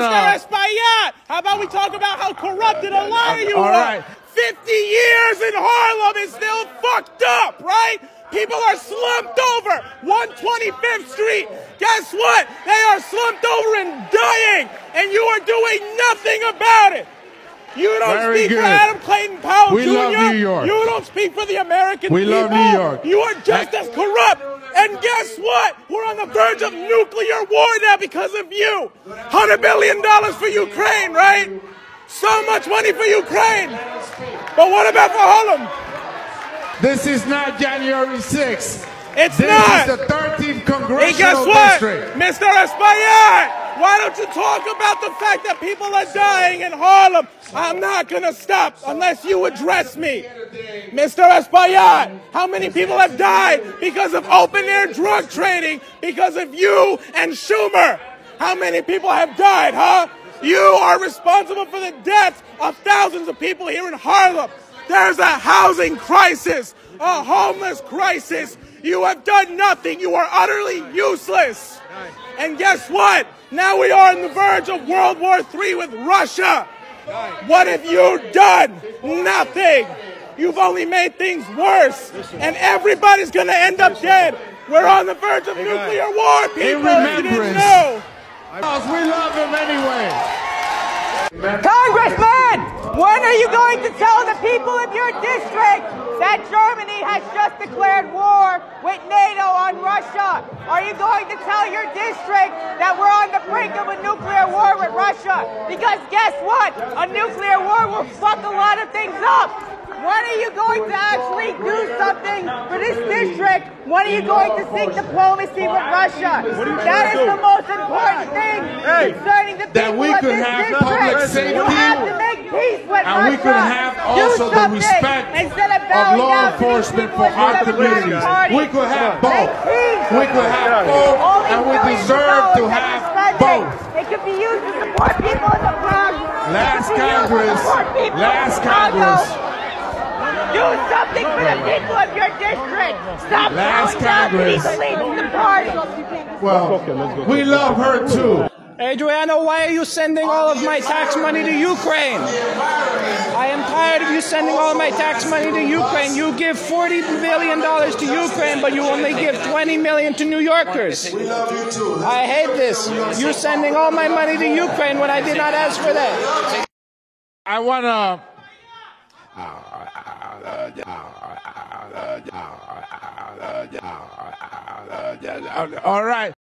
wanna- Espaillat, how about we talk about how corrupted a liar you are? right. 50 years in Harlem is still fucked up, right? People are slumped over 125th Street. Guess what? They are slumped over and dying, and you are doing nothing about it. You don't Very speak good. for Adam Clayton Powell We Jr. love New York. You don't speak for the American We people. love New York. You are just as corrupt. And guess what? We're on the verge of nuclear war now because of you. $100 billion for Ukraine, right? So much money for Ukraine. But what about for Harlem? This is not January 6th. It's this not. is the 13th Hey, Congressional guess what? District. Mr. Espaillat, why don't you talk about the fact that people are dying in Harlem? I'm not going to stop unless you address me. Mr. Espaillat, how many people have died because of open air drug trading because of you and Schumer? How many people have died, huh? You are responsible for the deaths of thousands of people here in Harlem. There's a housing crisis, a homeless crisis. You have done nothing. You are utterly useless. And guess what? Now we are on the verge of World War III with Russia. What have you done? Nothing. You've only made things worse. And everybody's going to end up dead. We're on the verge of nuclear war, people. In you didn't know. Because we love him anyway. When are you going to tell the people of your district that Germany has just declared war with NATO on Russia? Are you going to tell your district that we're on the brink of a nuclear war with Russia? Because guess what? A nuclear war will fuck a lot of things up. When are you going to actually do something for this district? When are you going to seek diplomacy with Russia? That is the most important thing concerning the That people we of could this have district. public You safety. have to make peace with And we Russia. could have also the respect instead of, of law down to these enforcement for our communities. We could have both. We could have both, and we of deserve to have both. It could be used to support people in the Bronx. Last be used to Congress, support people in last. Congress. Do something for the people of your district. Stop Last bowing down to these Congress. elites in the party. Well, we love her too. Adriano, why are you sending all of my tax money to Ukraine? I am tired of you sending all of my tax money to Ukraine. You give $40 billion to Ukraine, but you only give 20 million to New Yorkers. We love you too. I hate this. You're sending all my money to Ukraine when I did not ask for that. I wanna. All right.